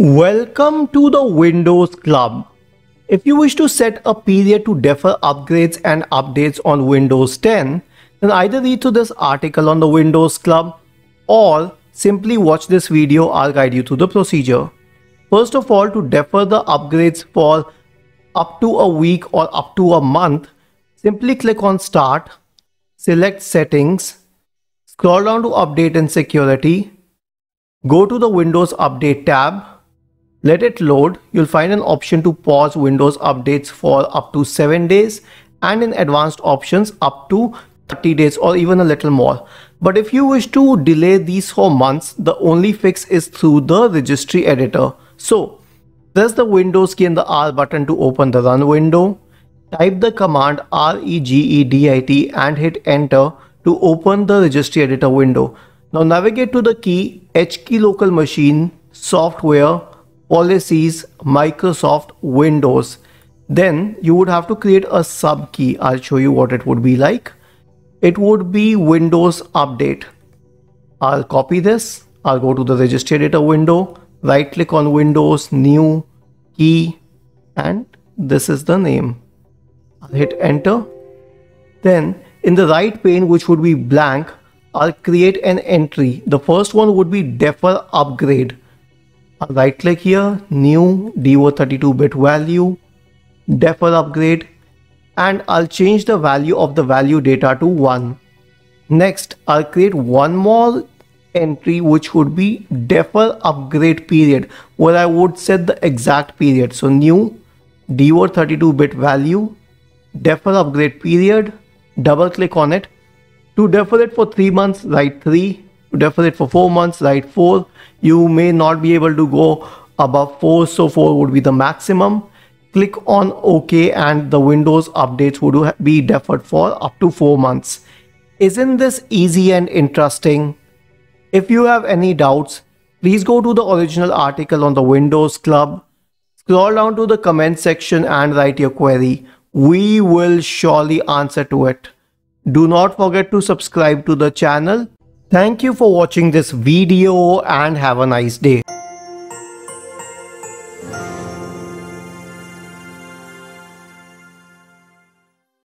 Welcome to the Windows Club. If you wish to set a period to defer upgrades and updates on Windows 10, then either read through this article on the Windows Club or simply watch this video I'll guide you through the procedure. First of all, to defer the upgrades for up to a week or up to a month, simply click on Start, select Settings, scroll down to Update and Security, go to the Windows Update tab, let it load, you'll find an option to pause Windows updates for up to 7 days and in advanced options up to 30 days or even a little more. But if you wish to delay these for months, the only fix is through the registry editor. So press the Windows key and the R button to open the run window. Type the command regedit and hit enter to open the registry editor window. Now navigate to the key H key local machine software policies Microsoft Windows. Then you would have to create a sub key. I'll show you what it would be like. It would be Windows Update. I'll copy this. I'll go to the registry editor window, right click on Windows, new key, and this is the name. I'll hit enter. Then in the right pane, which would be blank, I'll create an entry. The first one would be defer upgrade right click here new DWORD 32 bit value defer upgrade and I'll change the value of the value data to 1 next I'll create one more entry which would be defer upgrade period where I would set the exact period. So new DWORD 32 bit value defer upgrade period double click on it. To defer it for 3 months write 3 defer it for 4 months write 4 you may not be able to go above 4 so 4 would be the maximum. Click on ok and the windows updates would be deferred for up to 4 months. Isn't this easy and interesting? If you have any doubts please go to the original article on the windows club scroll down to the comment section and write your query. We will surely answer to it. Do not forget to subscribe to the channel Thank you for watching this video and have a nice day.